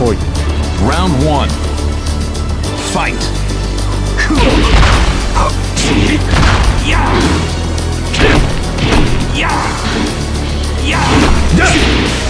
for you. Round one. Fight. You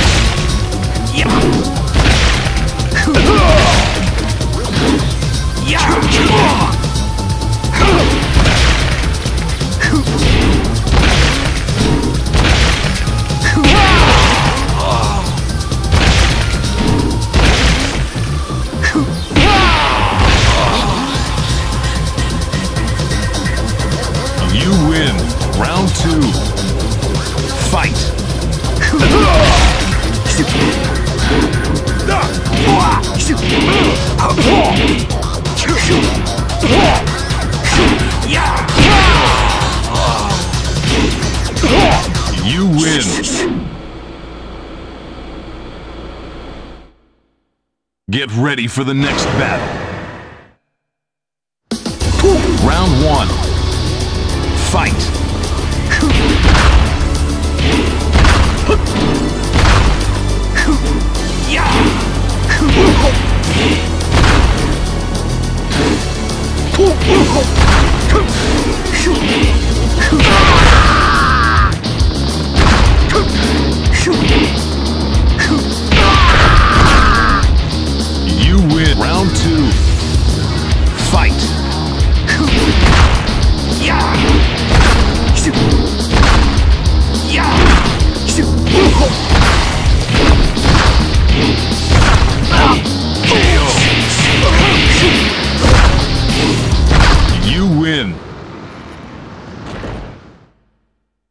Round two. Fight. You win. Get ready for the next battle. You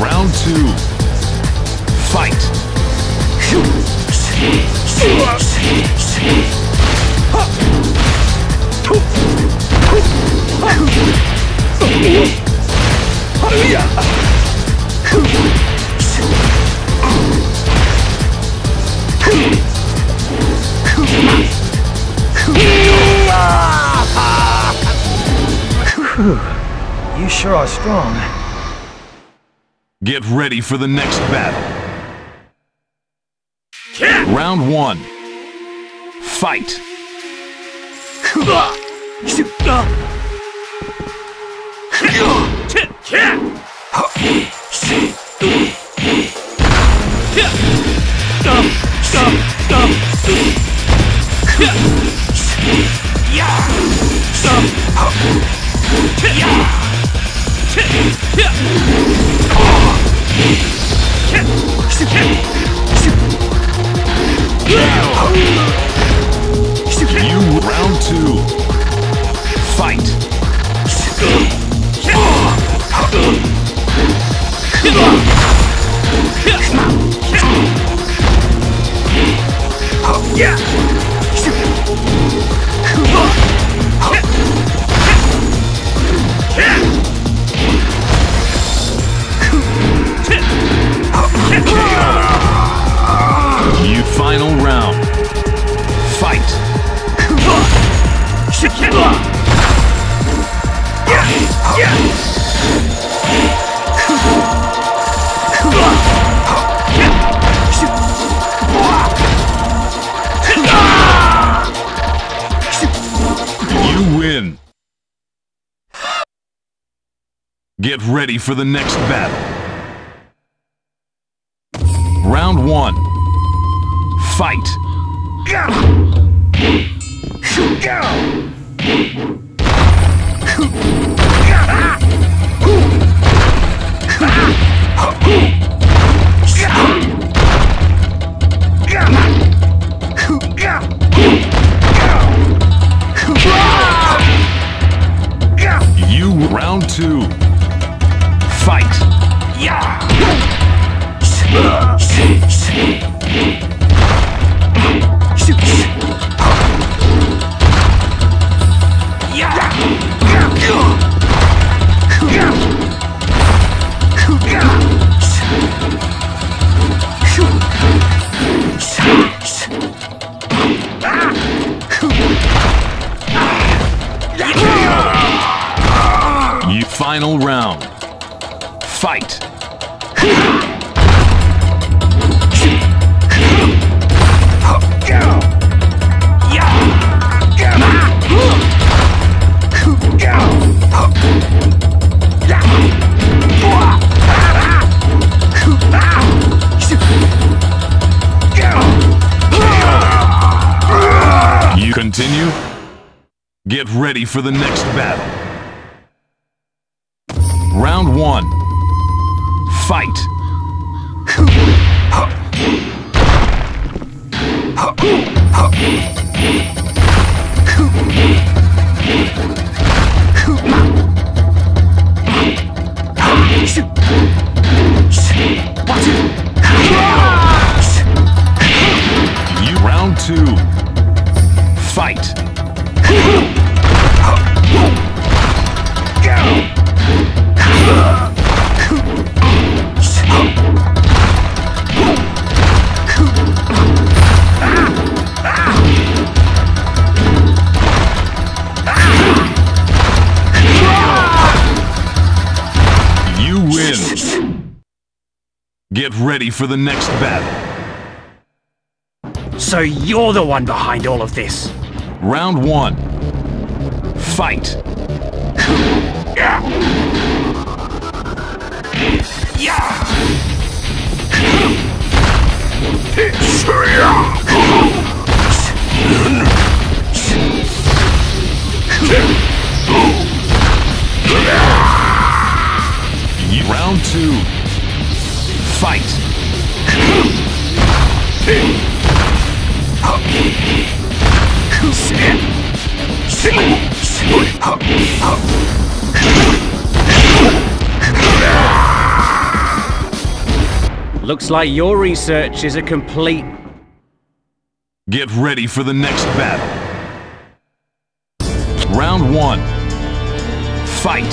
Round two. Fight. You sure are strong. Get ready for the next battle. Round one. Fight. You final round. Fight! You win! Get ready for the next battle. Round 1. Fight. You final round. Fight. You continue. Get ready for the next battle. Round one. Fight. Ready for the next battle. So you're the one behind all of this. Round one. Fight. You round two. Fight. Looks like your research is a complete. Get ready for the next battle. Round one. Fight.